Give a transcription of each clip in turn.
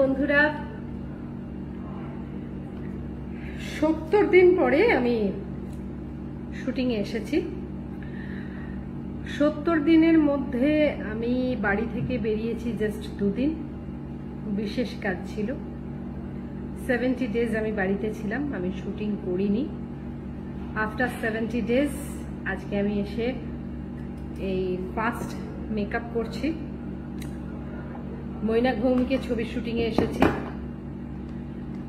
বন্ধুরা। সত্তর দিন পরে আমি শুটিংয়ে এসেছি। সত্তর দিনের মধ্যে আমি বাড়ি থেকে বেরিয়েছি জাস্ট দুদিন। বিশেষ কাজ ছিল। সেভেন্টি ডেজ আমি বাড়িতে ছিলাম, আমি শুটিং করিনি। আফটার সেভেন্টি ডেজ আজকে আমি এসে এই ফার্স্ট মেকআপ করছি। মৈনাক ভৌমিকের ছবির শুটিংয়ে এসেছি।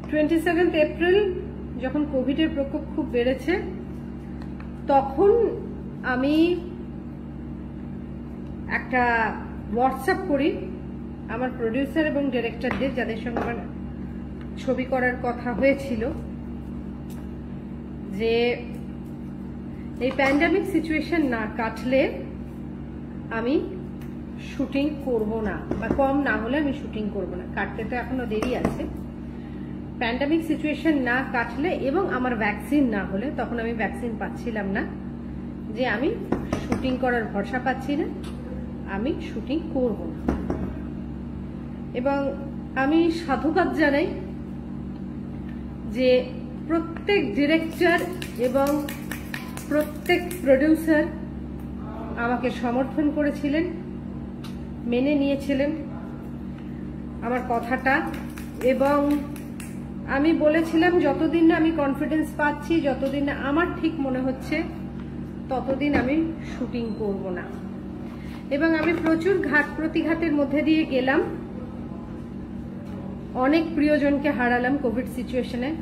টোয়েন্টি সেভেন্থ এপ্রিল যখন কোভিডের প্রকোপ খুব বেড়েছে, তখন আমি একটা হোয়াটসঅ্যাপ করি আমার প্রডিউসার এবং ডিরেক্টরদের যাদের সঙ্গে আমার ছবি করার কথা হয়েছিল, যে এই প্যান্ডামিক সিচুয়েশন না কাটলে আমি শুটিং করব না বা কম না হলে আমি শুটিং করব না। কাটতে তো এখনও দেরি আছে। প্যান্ডামিক সিচুয়েশন না কাটলে এবং আমার ভ্যাকসিন না হলে তখন আমি ভ্যাকসিন পাচ্ছিলাম না। যে আমি শুটিং করার ভরসা পাচ্ছি না, আমি শুটিং করব না। এবং আমি সাধুবাদ জানাই যে প্রত্যেক ডিরেক্টর এবং প্রত্যেক প্রডিউসার আমাকে সমর্থন করেছিলেন। মেনে নিয়েছিলেন আমার কথাটা এবং আমি বলেছিলাম, যতদিন না আমি কনফিডেন্স পাচ্ছি, যতদিন না আমার ঠিক মনে হচ্ছে, ততদিন আমি শুটিং করব না। এবং আমি প্রচুর ঘাট প্রতিঘাতের মধ্যে দিয়ে গেলাম। অনেক প্রিয়জনকে হারালাম কোভিড সিচুয়েশনে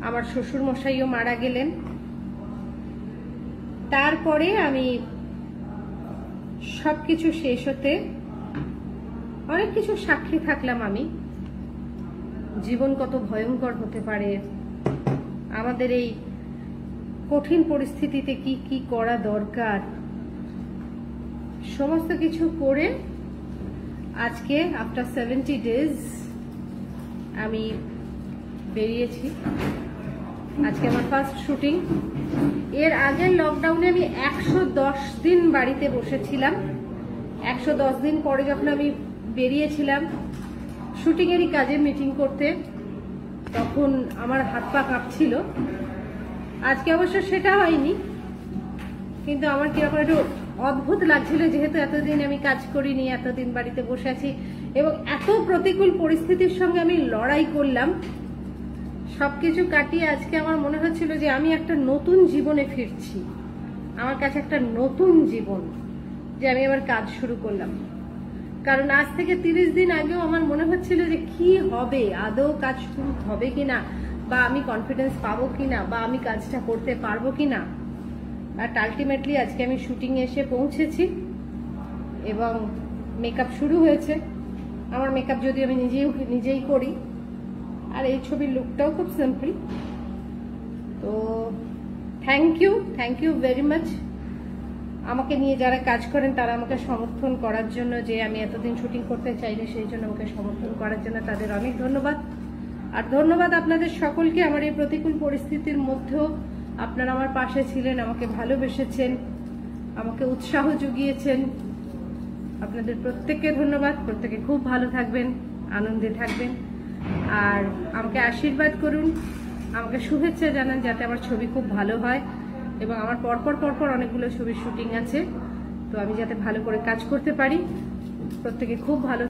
আমার শ্বশুর মশাইও মারা গেলেন। তারপরে আমি সবকিছু শেষ হতে অনেক কিছু সাক্ষী থাকলাম আমি। জীবন কত ভয়ঙ্কর হতে পারে, আমাদের এই কঠিন পরিস্থিতিতে কি কি করা দরকার, সমস্ত কিছু করে আজকে আফটার সেভেন্টি ডেজ আমি বেরিয়েছি। আজকে আমার ফার্স্ট শুটিং এর আগের লকডাউনে আমি একশো দশ দিন বাড়িতে বসেছিলাম। একশো দশ দিন পরে যখন আমি বেরিয়েছিলাম শুটিংয়েরই কাজে মিটিং করতে, তখন আমার হাত পা কাঁপছিল। আজকে অবশ্য সেটা হয়নি, কিন্তু আমার কীরকম একটু অদ্ভুত লাগছিল যেহেতু এতদিন আমি কাজ করিনি, এতদিন বাড়িতে বসে আছি এবং এত প্রতিকূল পরিস্থিতির সঙ্গে আমি লড়াই করলাম। সবকিছু কাটিয়ে আজকে আমার মনে হচ্ছিল যে আমি একটা নতুন জীবনে ফিরছি। আমার কাছে একটা নতুন জীবন, যে আমি আবার কাজ শুরু করলাম। কারণ আজ থেকে তিরিশ দিন আগেও আমার মনে হচ্ছিল যে কি হবে, আদৌ কাজ শুরু হবে কিনা, বা আমি কনফিডেন্স পাবো কিনা, বা আমি কাজটা করতে পারব কিনা। বাট আলটিমেটলি আজকে আমি শুটিং এসে পৌঁছেছি এবং মেকআপ শুরু হয়েছে। আমার মেকআপ যদি আমি নিজেই নিজেই করি আর এই ছবির লুকটাও খুব সিম্পল তো thank you thank you very much আমাকে নিয়ে যারা কাজ করেন, তারা আমাকে সমর্থন করার জন্য যে আমি এতদিন শুটিং করতে চাইলে সেই জন্য আমাকে সমর্থন করার জন্য তাদের অনেক ধন্যবাদ। আর ধন্যবাদ আপনাদের সকলকে, আমার এই প্রতিকূল পরিস্থিতির মধ্যেও আপনারা আমার পাশে ছিলেন, আমাকে ভালোবেসেছেন, আমাকে উৎসাহ জুগিয়েছেন আপনাদের প্রত্যেককে ধন্যবাদ, প্রত্যেকে খুব ভালো থাকবেন, আনন্দে থাকবেন। আর আমাকে আশীর্বাদ করুন, আমাকে শুভেচ্ছা জানান যাতে আমার ছবি খুব ভালো হয় এবং আমার পরপর পরপর অনেকগুলো ছবির শুটিং আছে। তো আমি যাতে ভালো করে কাজ করতে পারি। প্রত্যেকে খুব ভালো